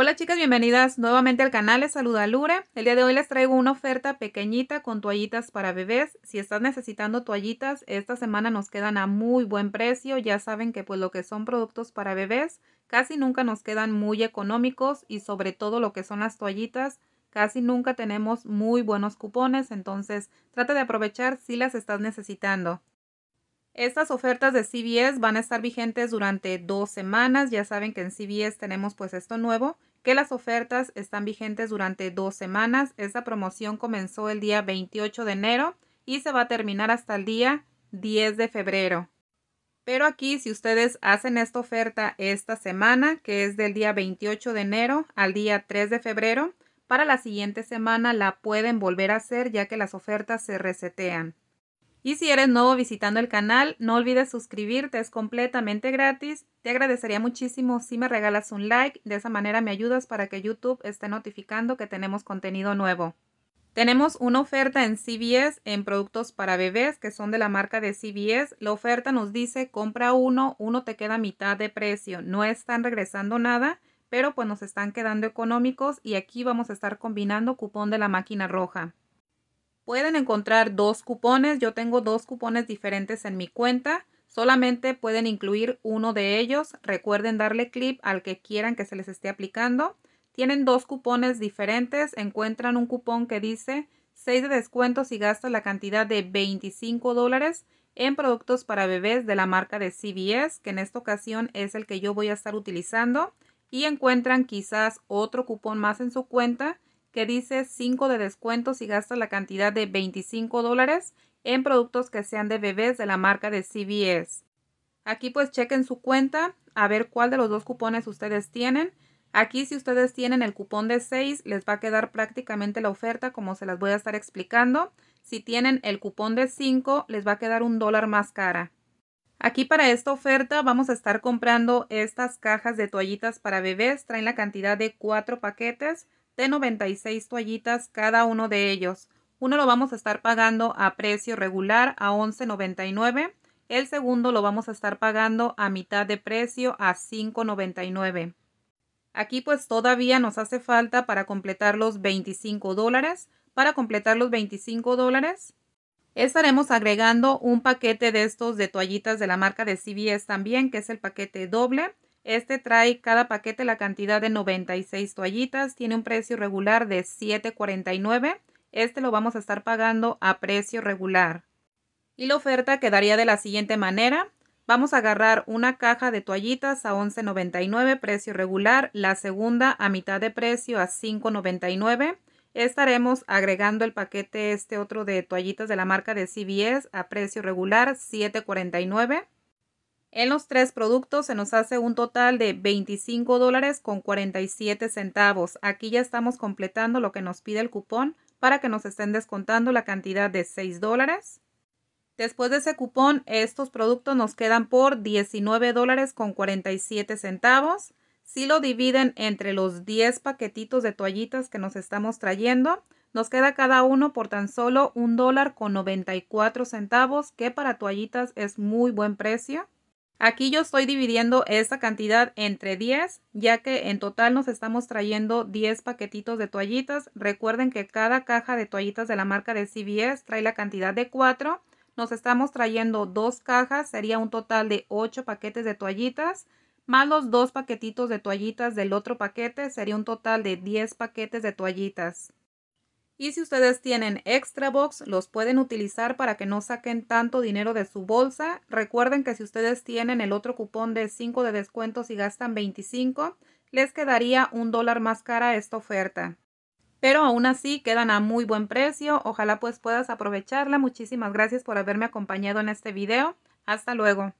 Hola chicas, bienvenidas nuevamente al canal, les saluda Lure. El día de hoy les traigo una oferta pequeñita con toallitas para bebés. Si estás necesitando toallitas, esta semana nos quedan a muy buen precio. Ya saben que pues lo que son productos para bebés casi nunca nos quedan muy económicos y sobre todo lo que son las toallitas casi nunca tenemos muy buenos cupones. Entonces trata de aprovechar si las estás necesitando. Estas ofertas de CVS van a estar vigentes durante dos semanas. Ya saben que en CVS tenemos pues esto nuevo, que las ofertas están vigentes durante dos semanas. Esta promoción comenzó el día 28 de enero y se va a terminar hasta el día 10 de febrero. Pero aquí si ustedes hacen esta oferta esta semana, que es del día 28 de enero al día 3 de febrero, para la siguiente semana la pueden volver a hacer ya que las ofertas se resetean. Y si eres nuevo visitando el canal, no olvides suscribirte, es completamente gratis. Te agradecería muchísimo si me regalas un like, de esa manera me ayudas para que YouTube esté notificando que tenemos contenido nuevo. Tenemos una oferta en CVS en productos para bebés que son de la marca de CVS. La oferta nos dice compra uno, uno te queda mitad de precio. No están regresando nada, pero pues nos están quedando económicos y aquí vamos a estar combinando cupón de la máquina roja. Pueden encontrar dos cupones. Yo tengo dos cupones diferentes en mi cuenta. Solamente pueden incluir uno de ellos. Recuerden darle clip al que quieran que se les esté aplicando. Tienen dos cupones diferentes. Encuentran un cupón que dice 6 de descuento si gastas la cantidad de 25 dólares en productos para bebés de la marca de CVS, que en esta ocasión es el que yo voy a estar utilizando. Y encuentran quizás otro cupón más en su cuenta que dice 5 de descuento si gastas la cantidad de 25 dólares en productos que sean de bebés de la marca de CVS. Aquí pues chequen su cuenta a ver cuál de los dos cupones ustedes tienen. Aquí si ustedes tienen el cupón de 6 les va a quedar prácticamente la oferta como se las voy a estar explicando. Si tienen el cupón de 5 les va a quedar un dólar más cara. Aquí para esta oferta vamos a estar comprando estas cajas de toallitas para bebés. Traen la cantidad de 4 paquetes de 96 toallitas cada uno de ellos. Uno lo vamos a estar pagando a precio regular a $11.99. El segundo lo vamos a estar pagando a mitad de precio a $5.99. Aquí pues todavía nos hace falta para completar los 25 dólares. Para completar los 25 dólares estaremos agregando un paquete de estos de toallitas de la marca de CVS también, que es el paquete doble. Este trae cada paquete la cantidad de 96 toallitas. Tiene un precio regular de $7.49. Este lo vamos a estar pagando a precio regular. Y la oferta quedaría de la siguiente manera. Vamos a agarrar una caja de toallitas a $11.99 precio regular. La segunda a mitad de precio a $5.99. Estaremos agregando el paquete este otro de toallitas de la marca de CVS a precio regular $7.49. En los tres productos se nos hace un total de 25 dólares con 47 centavos. Aquí ya estamos completando lo que nos pide el cupón para que nos estén descontando la cantidad de 6 dólares. Después de ese cupón, estos productos nos quedan por 19 dólares con 47 centavos. Si lo dividen entre los 10 paquetitos de toallitas que nos estamos trayendo, nos queda cada uno por tan solo un dólar con 94 centavos, que para toallitas es muy buen precio. Aquí yo estoy dividiendo esta cantidad entre 10, ya que en total nos estamos trayendo 10 paquetitos de toallitas. Recuerden que cada caja de toallitas de la marca de CVS trae la cantidad de 4. Nos estamos trayendo dos cajas, sería un total de 8 paquetes de toallitas, más los dos paquetitos de toallitas del otro paquete, sería un total de 10 paquetes de toallitas. Y si ustedes tienen extra box, los pueden utilizar para que no saquen tanto dinero de su bolsa. Recuerden que si ustedes tienen el otro cupón de 5 de descuento y gastan 25, les quedaría un dólar más cara esta oferta. Pero aún así quedan a muy buen precio. Ojalá pues puedas aprovecharla. Muchísimas gracias por haberme acompañado en este video. Hasta luego.